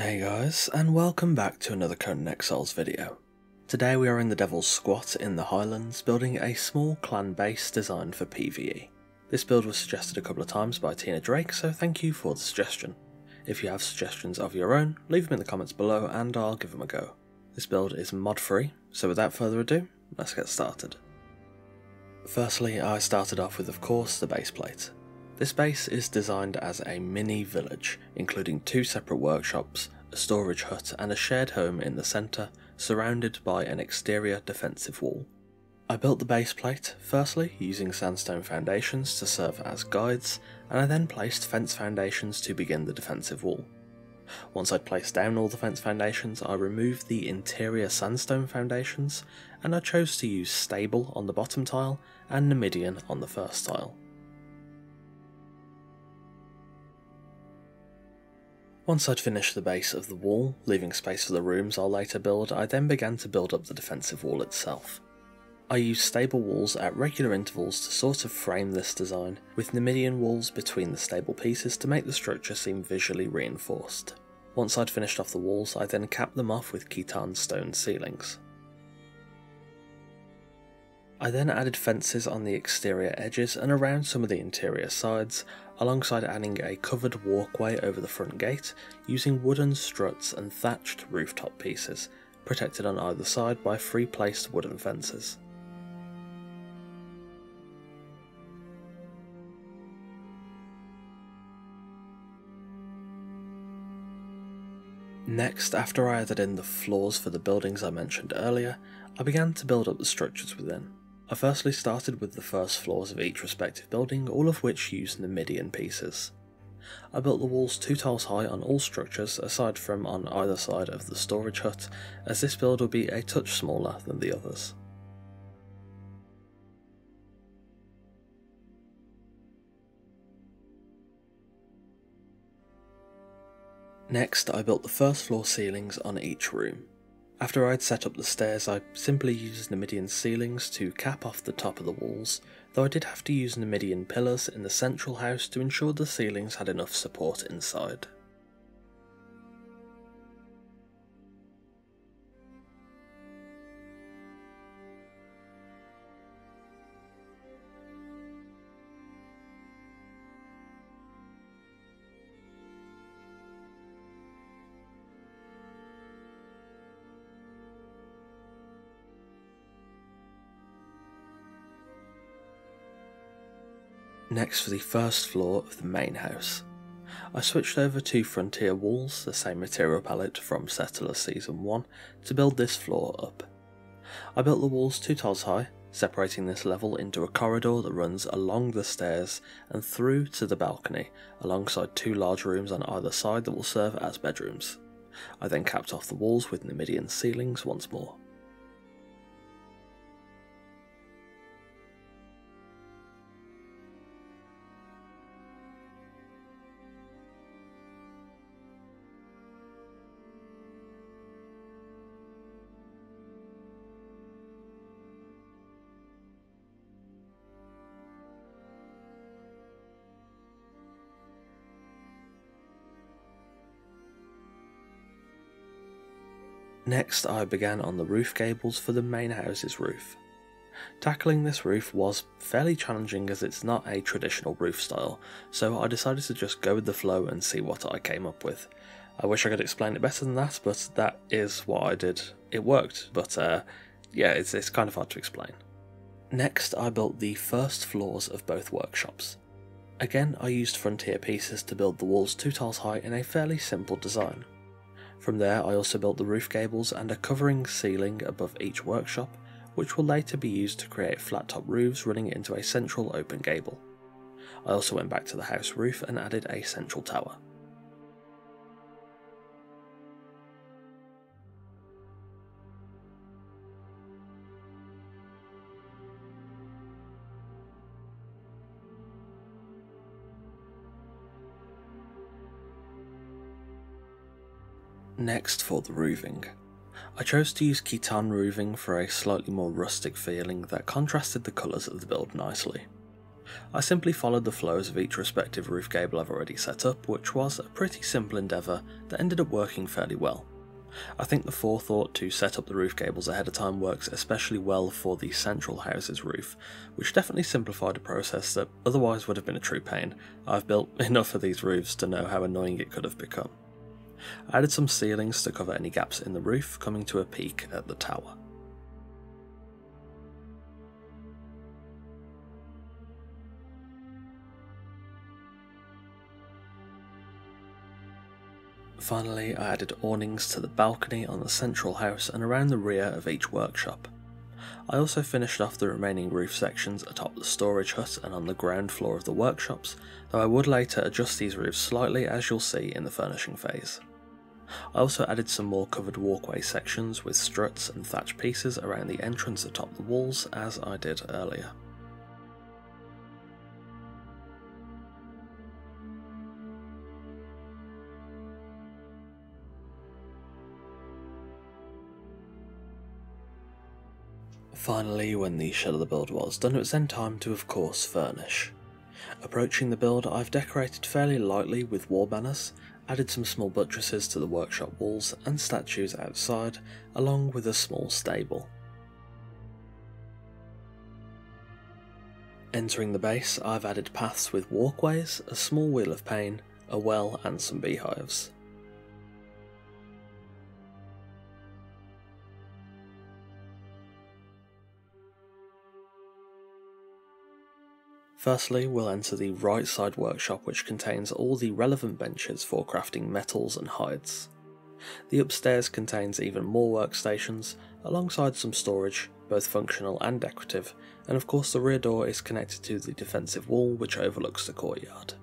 Hey guys, and welcome back to another Conan Exiles video. Today we are in the Devil's Squat in the Highlands, building a small clan base designed for PvE. This build was suggested a couple of times by Tina Drake, so thank you for the suggestion. If you have suggestions of your own, leave them in the comments below and I'll give them a go. This build is mod free, so without further ado, let's get started. Firstly, I started off with of course the base plate. This base is designed as a mini village, including two separate workshops, a storage hut, and a shared home in the centre, surrounded by an exterior defensive wall. I built the base plate, firstly using sandstone foundations to serve as guides, and I then placed fence foundations to begin the defensive wall. Once I'd placed down all the fence foundations, I removed the interior sandstone foundations, and I chose to use stable on the bottom tile and Numidian on the first tile. Once I'd finished the base of the wall, leaving space for the rooms I'll later build, I then began to build up the defensive wall itself. I used stable walls at regular intervals to sort of frame this design, with Numidian walls between the stable pieces to make the structure seem visually reinforced. Once I'd finished off the walls, I then capped them off with Khitan stone ceilings. I then added fences on the exterior edges and around some of the interior sides, alongside adding a covered walkway over the front gate using wooden struts and thatched rooftop pieces, protected on either side by free placed wooden fences. Next, after I added in the floors for the buildings I mentioned earlier, I began to build up the structures within. I firstly started with the first floors of each respective building, all of which used Numidian pieces. I built the walls two tiles high on all structures, aside from on either side of the storage hut, as this build will be a touch smaller than the others. Next, I built the first floor ceilings on each room. After I'd set up the stairs, I simply used Numidian ceilings to cap off the top of the walls, though I did have to use Numidian pillars in the central house to ensure the ceilings had enough support inside. Next for the first floor of the main house. I switched over to Frontier Walls, the same material palette from Settler Season 1, to build this floor up. I built the walls two tiles high, separating this level into a corridor that runs along the stairs and through to the balcony, alongside two large rooms on either side that will serve as bedrooms. I then capped off the walls with Numidian ceilings once more. Next, I began on the roof gables for the main house's roof. Tackling this roof was fairly challenging as it's not a traditional roof style, so I decided to just go with the flow and see what I came up with. I wish I could explain it better than that, but that is what I did. It worked, but uh, yeah, it's, it's kind of hard to explain. Next, I built the first floors of both workshops. Again, I used frontier pieces to build the walls two tiles high in a fairly simple design. From there, I also built the roof gables and a covering ceiling above each workshop, which will later be used to create flat top roofs running into a central open gable. I also went back to the house roof and added a central tower. Next for the roofing. I chose to use Khitan roofing for a slightly more rustic feeling that contrasted the colours of the build nicely. I simply followed the flows of each respective roof gable I've already set up, which was a pretty simple endeavour that ended up working fairly well. I think the forethought to set up the roof gables ahead of time works especially well for the central house's roof, which definitely simplified a process that otherwise would have been a true pain. I've built enough of these roofs to know how annoying it could have become. I added some ceilings to cover any gaps in the roof, coming to a peak at the tower. Finally, I added awnings to the balcony on the central house and around the rear of each workshop. I also finished off the remaining roof sections atop the storage hut and on the ground floor of the workshops, though I would later adjust these roofs slightly as you'll see in the furnishing phase. I also added some more covered walkway sections with struts and thatch pieces around the entrance atop the walls as I did earlier. Finally, when the shell of the build was done, it was then time to, of course, furnish. Approaching the build, I've decorated fairly lightly with war banners, added some small buttresses to the workshop walls and statues outside, along with a small stable. Entering the base, I've added paths with walkways, a small wheel of pain, a well, and some beehives. Firstly, we'll enter the right side workshop which contains all the relevant benches for crafting metals and hides. The upstairs contains even more workstations, alongside some storage, both functional and decorative, and of course the rear door is connected to the defensive wall which overlooks the courtyard.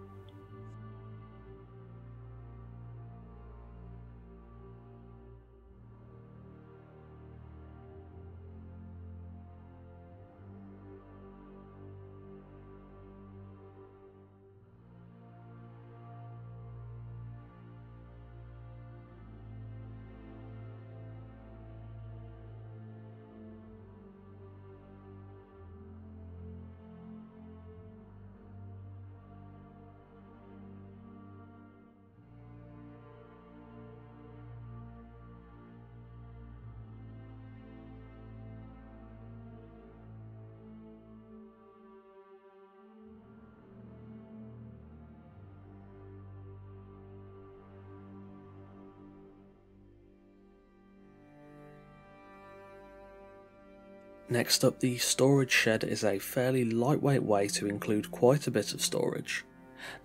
Next up, the storage shed is a fairly lightweight way to include quite a bit of storage.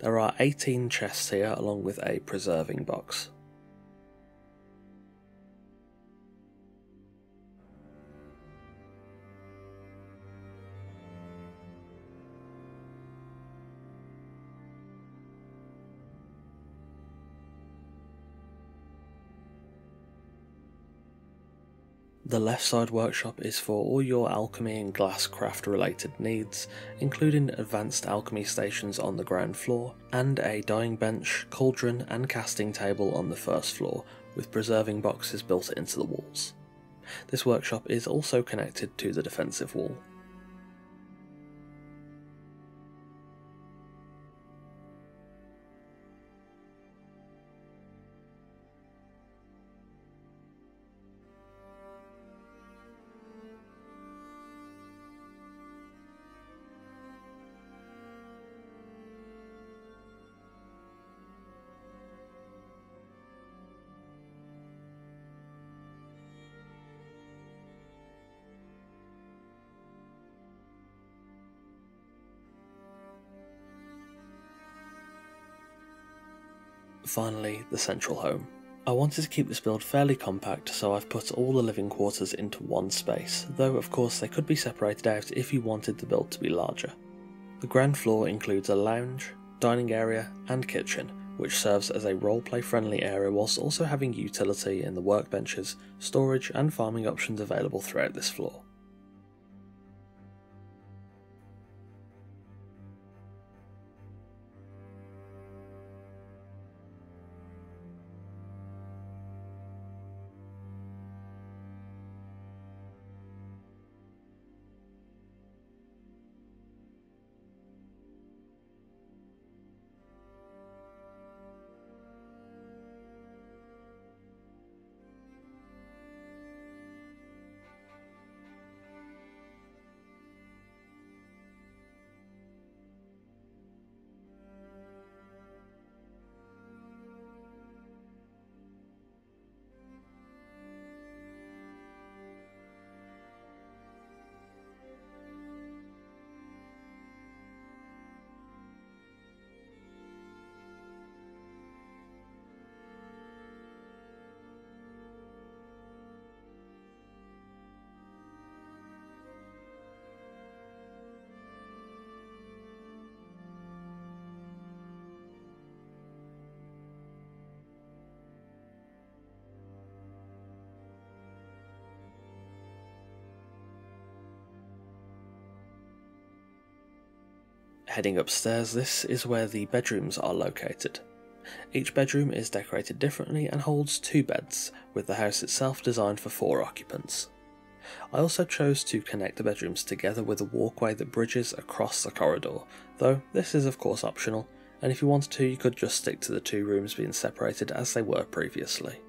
There are 18 chests here along with a preserving box. The left side workshop is for all your alchemy and glasscraft related needs, including advanced alchemy stations on the ground floor, and a dyeing bench, cauldron, and casting table on the first floor, with preserving boxes built into the walls. This workshop is also connected to the defensive wall. Finally, the central home. I wanted to keep this build fairly compact, so I've put all the living quarters into one space, though of course they could be separated out if you wanted the build to be larger. The ground floor includes a lounge, dining area, and kitchen, which serves as a roleplay friendly area whilst also having utility in the workbenches, storage, and farming options available throughout this floor. Heading upstairs, this is where the bedrooms are located. Each bedroom is decorated differently and holds two beds, with the house itself designed for four occupants. I also chose to connect the bedrooms together with a walkway that bridges across the corridor, though this is of course optional, and if you wanted to you could just stick to the two rooms being separated as they were previously.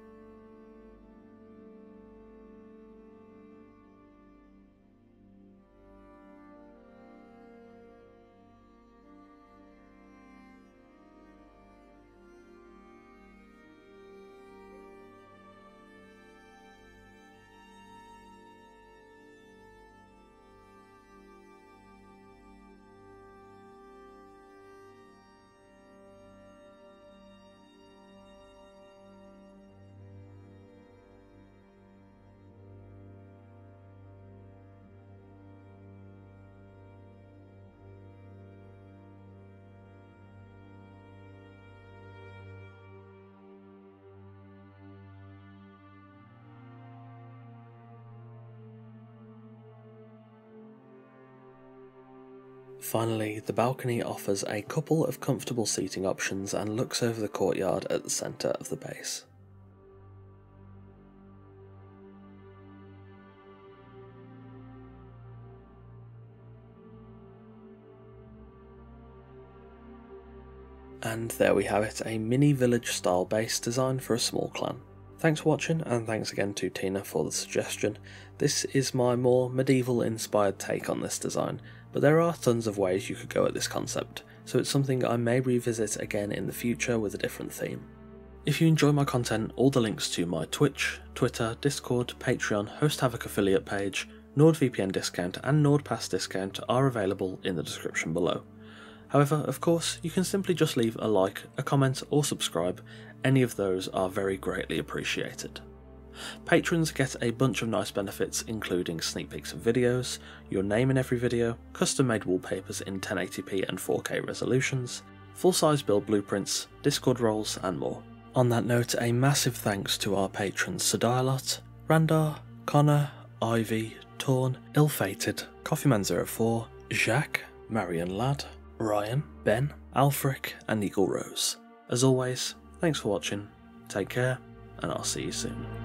Finally, the balcony offers a couple of comfortable seating options and looks over the courtyard at the centre of the base. And there we have it, a mini village style base designed for a small clan. Thanks for watching and thanks again to Tina for the suggestion. This is my more medieval inspired take on this design but there are tons of ways you could go at this concept, so it's something I may revisit again in the future with a different theme. If you enjoy my content, all the links to my Twitch, Twitter, Discord, Patreon, Host Havoc affiliate page, NordVPN discount, and NordPass discount are available in the description below. However, of course, you can simply just leave a like, a comment, or subscribe. Any of those are very greatly appreciated. Patrons get a bunch of nice benefits, including sneak peeks of videos, your name in every video, custom made wallpapers in 1080p and 4K resolutions, full size build blueprints, Discord roles, and more. On that note, a massive thanks to our patrons Sadialot, Randar, Connor, Ivy, Torn, Ill Fated, Coffeeman04, Jacques, Marion Ladd, Ryan, Ben, Alfric, and Eagle Rose. As always, thanks for watching, take care, and I'll see you soon.